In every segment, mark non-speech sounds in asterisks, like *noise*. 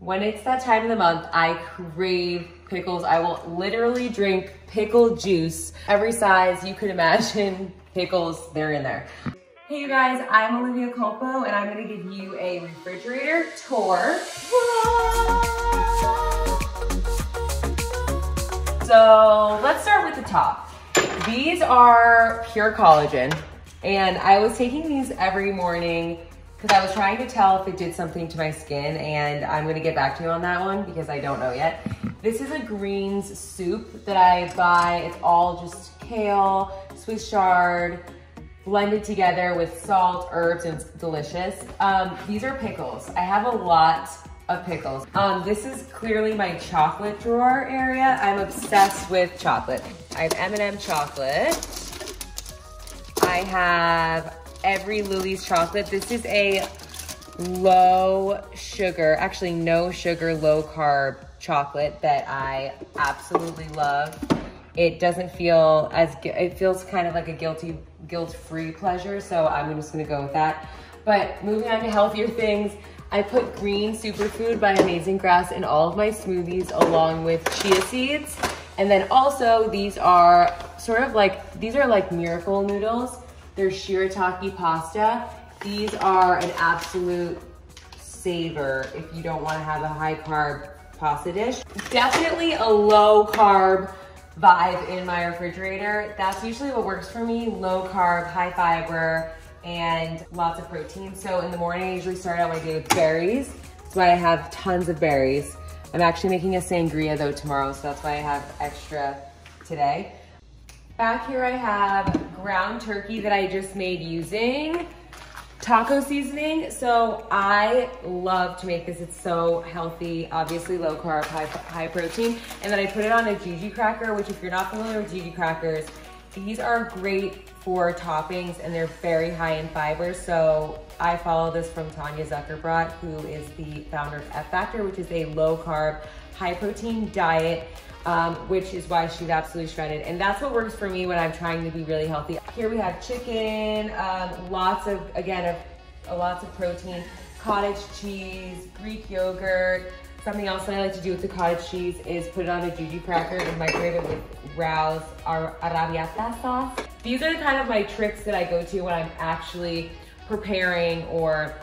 When it's that time of the month, I crave pickles. I will literally drink pickle juice, every size you could imagine *laughs* pickles, they're in there. Hey you guys, I'm Olivia Culpo and I'm gonna give you a refrigerator tour. So let's start with the top. These are pure collagen and I was taking these every morning because I was trying to tell if it did something to my skin and I'm gonna get back to you on that one because I don't know yet. This is a greens soup that I buy. It's all just kale, Swiss chard, blended together with salt, herbs, and it's delicious. Um, these are pickles. I have a lot of pickles. Um, this is clearly my chocolate drawer area. I'm obsessed with chocolate. I have M&M chocolate. I have every Lily's chocolate. This is a low sugar, actually no sugar, low carb chocolate that I absolutely love. It doesn't feel as, it feels kind of like a guilty, guilt-free pleasure. So I'm just gonna go with that. But moving on to healthier things, I put green superfood by Amazing Grass in all of my smoothies along with chia seeds. And then also these are sort of like, these are like miracle noodles. They're shirataki pasta. These are an absolute saver if you don't wanna have a high carb pasta dish. Definitely a low carb vibe in my refrigerator. That's usually what works for me, low carb, high fiber, and lots of protein. So in the morning, I usually start out my day with berries. That's why I have tons of berries. I'm actually making a sangria though tomorrow, so that's why I have extra today. Back here I have ground turkey that I just made using taco seasoning. So I love to make this. It's so healthy, obviously low carb, high, high protein. And then I put it on a GG cracker, which if you're not familiar with GG crackers, these are great for toppings and they're very high in fiber. So I follow this from Tanya Zuckerbrot, who is the founder of F Factor, which is a low carb, high protein diet. Um, which is why she's absolutely shredded. And that's what works for me when I'm trying to be really healthy. Here we have chicken, um, lots of, again, of, uh, lots of protein, cottage cheese, Greek yogurt. Something else that I like to do with the cottage cheese is put it on a GG cracker and microwave it with Rao's arrabbiata sauce. These are kind of my tricks that I go to when I'm actually preparing or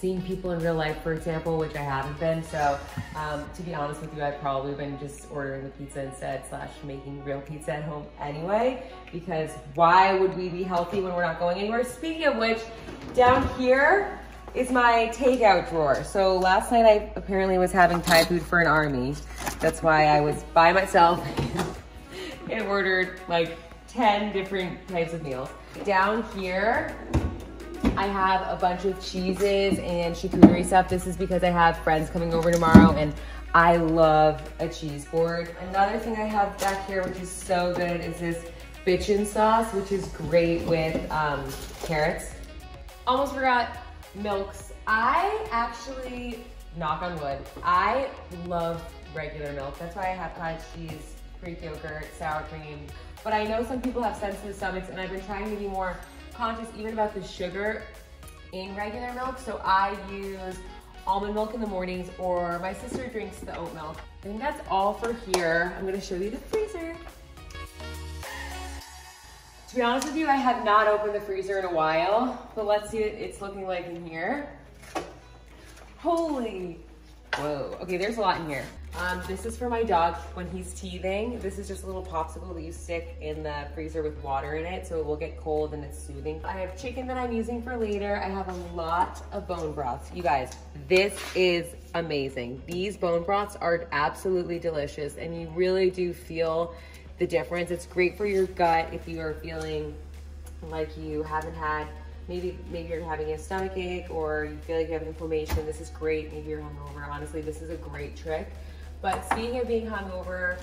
seeing people in real life, for example, which I haven't been. So um, to be honest with you, I've probably been just ordering the pizza instead slash making real pizza at home anyway, because why would we be healthy when we're not going anywhere? Speaking of which, down here is my takeout drawer. So last night I apparently was having Thai food for an army. That's why I was by myself *laughs* and ordered like 10 different types of meals. Down here, I have a bunch of cheeses and charcuterie stuff. This is because I have friends coming over tomorrow and I love a cheese board. Another thing I have back here, which is so good, is this bitchin sauce, which is great with um, carrots. Almost forgot milks. I actually, knock on wood, I love regular milk. That's why I have cottage cheese, Greek yogurt, sour cream. But I know some people have sensitive stomachs and I've been trying to be more conscious even about the sugar in regular milk. So I use almond milk in the mornings or my sister drinks the oat milk. I think that's all for here. I'm gonna show you the freezer. To be honest with you, I have not opened the freezer in a while, but let's see what it's looking like in here. Holy Whoa, okay, there's a lot in here. Um, this is for my dog when he's teething. This is just a little popsicle that you stick in the freezer with water in it so it will get cold and it's soothing. I have chicken that I'm using for later. I have a lot of bone broths. You guys, this is amazing. These bone broths are absolutely delicious and you really do feel the difference. It's great for your gut if you are feeling like you haven't had maybe maybe you're having a stomach ache or you feel like you have inflammation, this is great. Maybe you're hungover. Honestly, this is a great trick. But speaking of being hungover,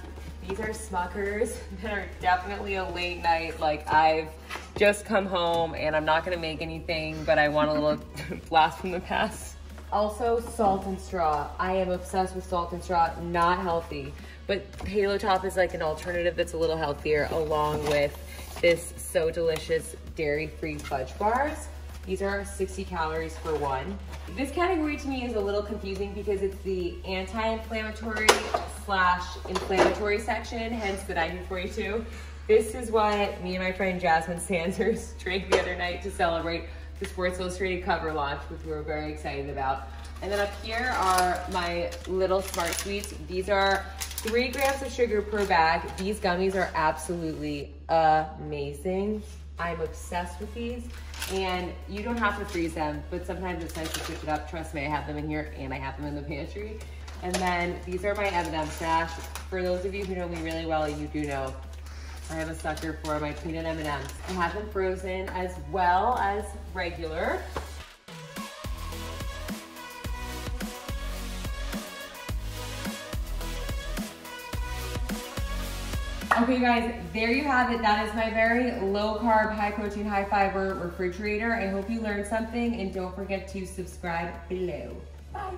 these are Smuckers *laughs* that are definitely a late night. Like I've just come home and I'm not gonna make anything, but I want a little *laughs* blast from the past. Also, salt and straw. I am obsessed with salt and straw, not healthy. But Halo Top is like an alternative that's a little healthier along with this so delicious dairy-free fudge bars. These are 60 calories for one. This category to me is a little confusing because it's the anti-inflammatory slash inflammatory section, hence the 1942. This is what me and my friend Jasmine Sanders *laughs* drank the other night to celebrate the Sports Illustrated cover launch, which we were very excited about. And then up here are my little Smart Sweets. These are three grams of sugar per bag. These gummies are absolutely amazing. I'm obsessed with these. And you don't have to freeze them, but sometimes it's nice to switch it up. Trust me, I have them in here and I have them in the pantry. And then these are my M&M stash. For those of you who know me really well, you do know I am a sucker for my peanut M&Ms. I have them frozen as well as regular. Okay guys, there you have it. That is my very low carb, high protein, high fiber refrigerator. I hope you learned something and don't forget to subscribe below. Bye.